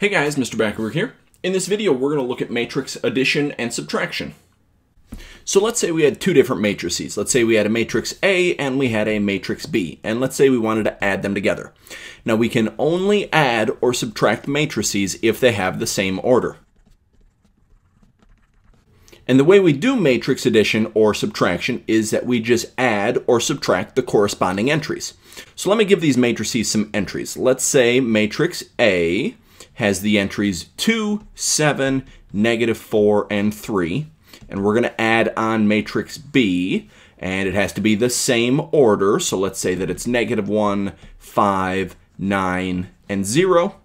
Hey guys, Mr. Backeberg here. In this video, we're going to look at matrix addition and subtraction. So let's say we had two different matrices. Let's say we had a matrix A and we had a matrix B. And let's say we wanted to add them together. Now we can only add or subtract matrices if they have the same order. And the way we do matrix addition or subtraction is that we just add or subtract the corresponding entries. So let me give these matrices some entries. Let's say matrix A has the entries 2, 7, negative 4, and 3. And we're going to add on matrix B, and it has to be the same order. So let's say that it's negative 1, 5, 9, and 0.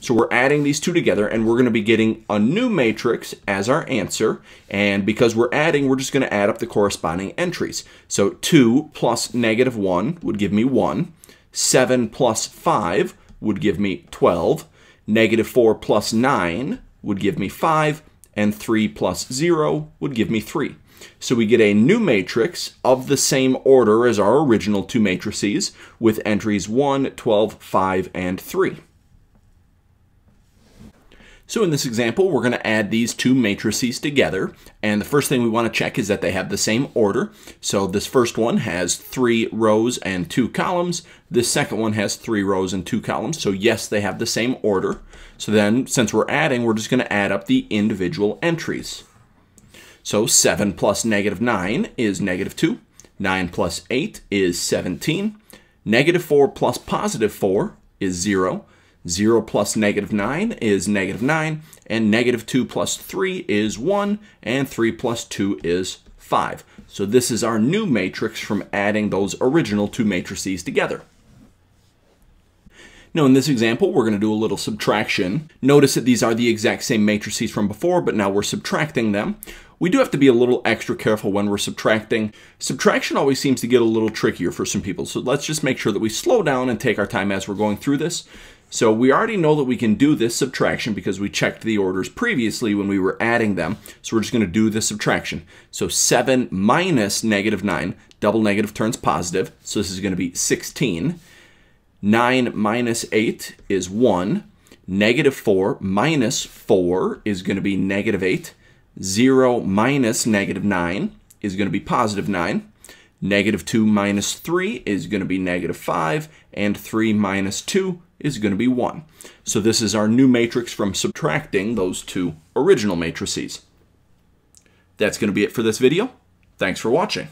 So we're adding these two together, and we're going to be getting a new matrix as our answer. And because we're adding, we're just going to add up the corresponding entries. So 2 plus negative 1 would give me 1. 7 plus 5 would give me 12. Negative 4 plus 9 would give me 5, and 3 plus 0 would give me 3. So we get a new matrix of the same order as our original two matrices with entries 1, 12, 5, and 3. So in this example, we're going to add these two matrices together. And the first thing we want to check is that they have the same order. So this first one has three rows and two columns. This second one has three rows and two columns. So yes, they have the same order. So then, since we're adding, we're just going to add up the individual entries. So 7 plus negative 9 is negative 2. 9 plus 8 is 17. Negative 4 plus positive 4 is 0. 0 plus negative 9 is negative 9, and negative 2 plus 3 is 1, and 3 plus 2 is 5. So this is our new matrix from adding those original two matrices together. Now in this example, we're going to do a little subtraction. Notice that these are the exact same matrices from before, but now we're subtracting them. We do have to be a little extra careful when we're subtracting. Subtraction always seems to get a little trickier for some people, so let's just make sure that we slow down and take our time as we're going through this. So we already know that we can do this subtraction because we checked the orders previously when we were adding them. So we're just going to do the subtraction. So 7 minus negative 9, double negative turns positive. So this is going to be 16. 9 minus 8 is 1. Negative 4 minus 4 is going to be negative 8. 0 minus negative 9 is going to be positive 9. Negative 2 minus 3 is going to be negative 5. And 3 minus 2 is going to be 1. So this is our new matrix from subtracting those two original matrices. That's going to be it for this video. Thanks for watching.